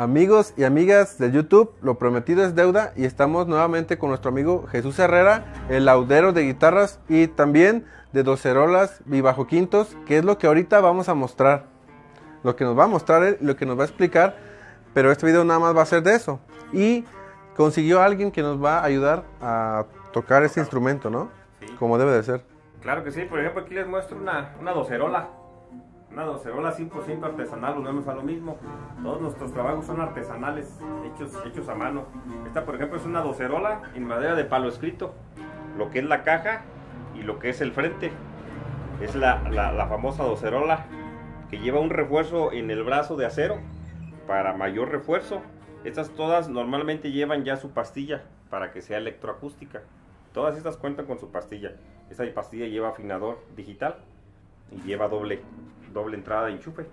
Amigos y amigas de YouTube, lo prometido es deuda y estamos nuevamente con nuestro amigo Jesús Herrera, el laudero de guitarras y también de docerolas y bajo quintos, que es lo que ahorita vamos a mostrar. Lo que nos va a mostrar, él, lo que nos va a explicar, pero este video nada más va a ser de eso. Y consiguió a alguien que nos va a ayudar a tocar este instrumento, ¿no? Sí. Como debe de ser. Claro que sí, por ejemplo aquí les muestro una, una docerola. Una docerola 100% artesanal, volvemos a lo mismo. Todos nuestros trabajos son artesanales, hechos, hechos a mano. Esta por ejemplo es una docerola en madera de palo escrito. Lo que es la caja y lo que es el frente. Es la, la, la famosa docerola que lleva un refuerzo en el brazo de acero para mayor refuerzo. Estas todas normalmente llevan ya su pastilla para que sea electroacústica. Todas estas cuentan con su pastilla. Esta pastilla lleva afinador digital y lleva doble, doble entrada de enchufe.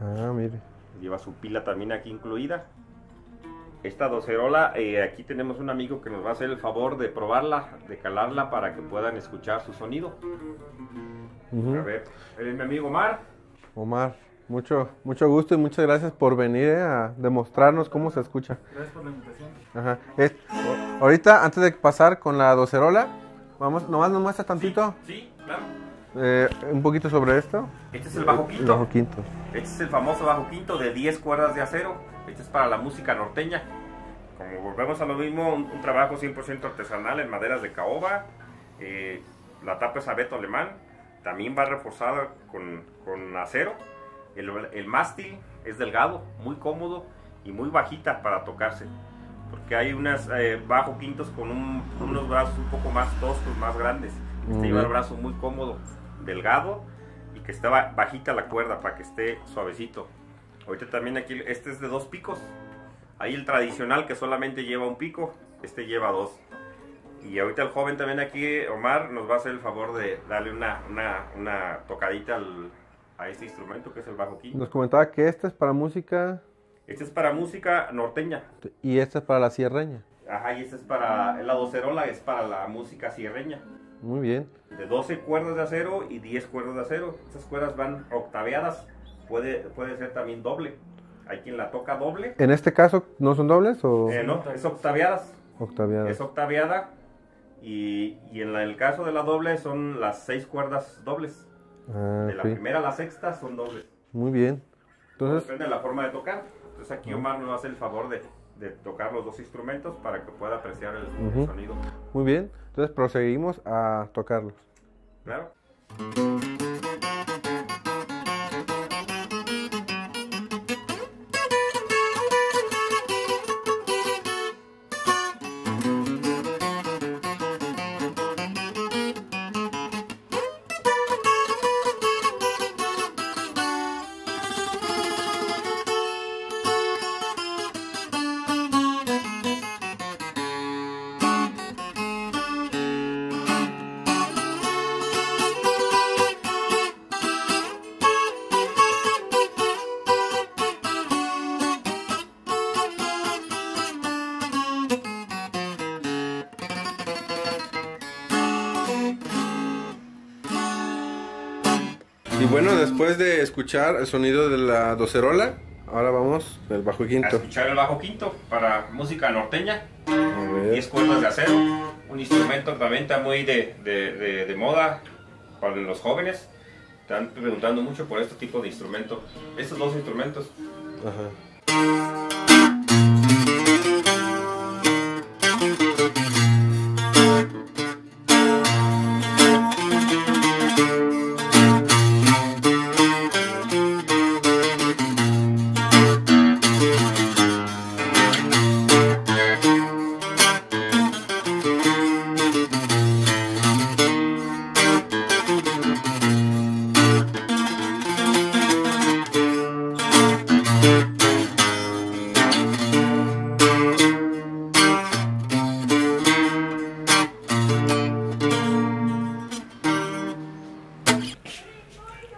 Ah, mire. Lleva su pila también aquí incluida. Esta docerola, eh, aquí tenemos un amigo que nos va a hacer el favor de probarla, de calarla para que puedan escuchar su sonido. A ver, él es mi amigo Mar. Omar, mucho, mucho gusto y muchas gracias por venir eh, a demostrarnos cómo se escucha. Gracias por la invitación. Ajá. Es- ahorita, antes de pasar con la docerola, vamos, nomás nos muestra tantito, Sí, claro. Eh, un poquito sobre esto. Este es el bajo El quinto. bajo quinto. Este es el famoso bajo quinto de 10 cuerdas de acero. Este es para la música norteña. Como volvemos a lo mismo, un, un trabajo 100% artesanal en maderas de caoba. Eh, la tapa es abeto alemán. También va reforzada con, con acero. El, el mástil es delgado, muy cómodo y muy bajita para tocarse. Porque hay unas eh, bajo quintos con un- unos brazos un poco más toscos, más grandes. Este lleva el brazo muy cómodo, delgado y que esté ba- bajita la cuerda para que esté suavecito. Ahorita también aquí, este es de dos picos. Ahí el tradicional que solamente lleva un pico, este lleva dos. Y ahorita el joven también aquí, Omar, nos va a hacer el favor de darle una, una, una tocadita al- a este instrumento que es el bajo quinto. Nos comentaba que esta es para música Este es para música norteña. y esta es para la sierreña. Ajá, y este es para, la docerola es para la música sierreña. Muy bien. de 12 cuerdas de acero y 10 cuerdas de acero. Estas cuerdas van octaveadas, puede, puede ser también doble. Hay quien la toca doble. En este caso, ¿no son dobles o Eh, no, es octaveadas. octaviadas? Es octaveada. Y, y en la- el caso de la doble son las 6 cuerdas dobles. Ah, De la sí. primera a la sexta son dobles. Muy bien. Entonces, Depende de la forma de tocar. Entonces aquí Omar nos hace el favor de, de tocar los dos instrumentos para que pueda apreciar el, sonido. Muy bien. Entonces proseguimos a tocarlos. Claro. Y bueno, después de escuchar el sonido de la docerola, ahora vamos del bajo A quinto. escuchar el bajo quinto para música norteña. A ver. 10 cuerdas de acero, un instrumento también está muy de, de, de- de moda para los jóvenes. Están preguntando mucho por este tipo de instrumento. Estos dos instrumentos. Ajá.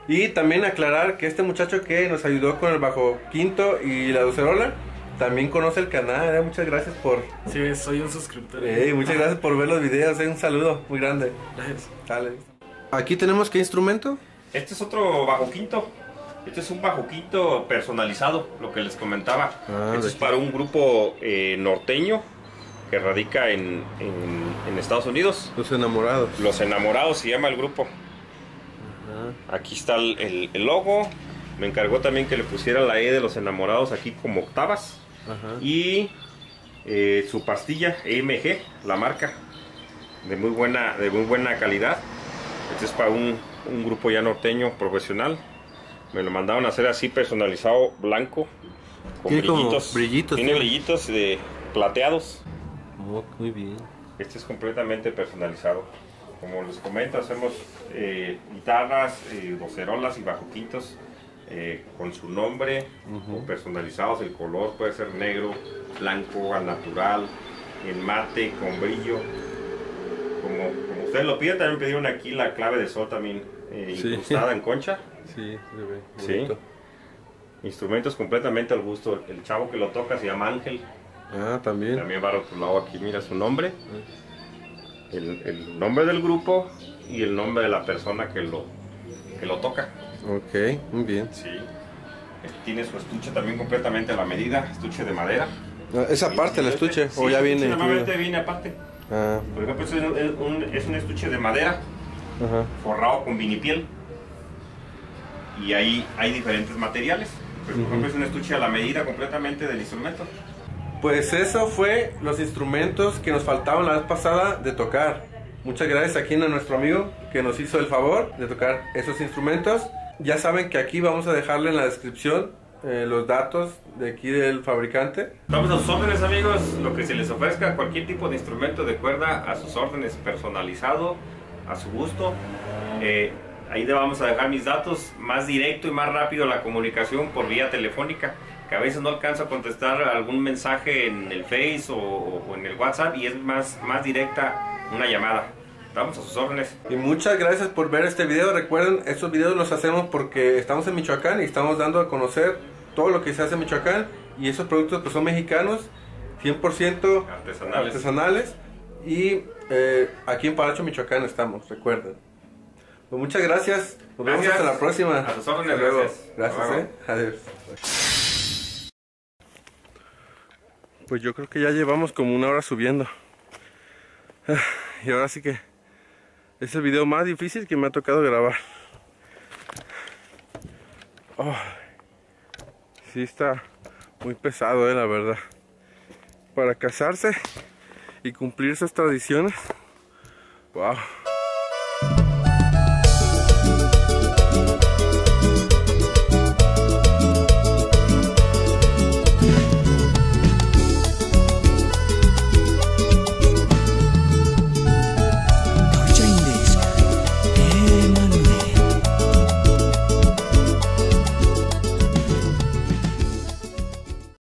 Y también aclarar que este muchacho que nos ayudó con el bajo quinto y la docerola, también conoce el canal. ¿eh? Muchas gracias por, Sí, soy un suscriptor. eh, muchas gracias por ver los videos. eh, Un saludo muy grande. Gracias. Dale. Aquí tenemos qué instrumento? Este es otro bajo quinto. Este es un bajo quinto personalizado, lo que les comentaba. Ah, este es para un grupo eh, norteño que radica en, en- en Estados Unidos. Los enamorados. Los Enamorados se llama el grupo. Ajá. Aquí está el, el- el logo. Me encargó también que le pusiera la E de los Enamorados aquí como octavas. Ajá. Y eh, su pastilla EMG, la marca, de muy buena, de muy buena calidad. Este es para un, un grupo ya norteño profesional. Me lo mandaron a hacer así personalizado, blanco, con Tiene como brillitos. tiene. brillitos de plateados. Oh, muy bien. Este es completamente personalizado. Como les comento, hacemos eh, guitarras, eh, docerolas y bajo quintos eh, con su nombre o personalizados. El color puede ser negro, blanco, al natural, en mate, con brillo. Como, como ustedes lo piden, también pidieron aquí la clave de sol también eh, Sí. incrustada en concha. Sí, se ve Sí. Instrumentos completamente al gusto. El chavo que lo toca se llama Ángel. Ah, también. También va rotulado aquí, mira su nombre, el, el nombre del grupo y el nombre de la persona que lo, que lo toca. Ok, muy bien. Sí. Este Tiene su estuche también completamente a la medida, estuche de madera. Ah, Esa parte, el estuche, Sí, o ya viene Normalmente viene aparte. Ah, Por ejemplo, este es un, es un- es un estuche de madera ajá. forrado con vinipiel. Y ahí hay diferentes materiales. Por ejemplo, es un estuche a la medida completamente del instrumento. Pues eso fue los instrumentos que nos faltaban la vez pasada de tocar. Muchas gracias aquí a nuestro amigo que nos hizo el favor de tocar esos instrumentos. Ya saben que aquí vamos a dejarle en la descripción eh, los datos de aquí del fabricante. Estamos a sus órdenes, amigos. Lo que se les ofrezca, cualquier tipo de instrumento de cuerda, a sus órdenes, personalizado, a su gusto. Eh, ahí vamos a dejar mis datos, más directo y más rápido la comunicación por vía telefónica, que a veces no alcanzo a contestar algún mensaje en el Face o, o en el WhatsApp y es más, más directa una llamada. Estamos a sus órdenes. Y muchas gracias por ver este video. Recuerden, estos videos los hacemos porque estamos en Michoacán y estamos dando a conocer todo lo que se hace en Michoacán. Y esos productos pues, son mexicanos, 100% Artesanales. artesanales. Y eh, aquí en Paracho, Michoacán estamos, recuerden. Pues muchas gracias. Nos vemos Gracias. hasta la próxima. A sus órdenes, Hasta luego. gracias. Gracias, eh. Adiós. Pues yo creo que ya llevamos como una hora subiendo. Y ahora sí que es el video más difícil que me ha tocado grabar. Oh, sí está muy pesado, eh, la verdad. Para casarse y cumplir esas tradiciones. Wow.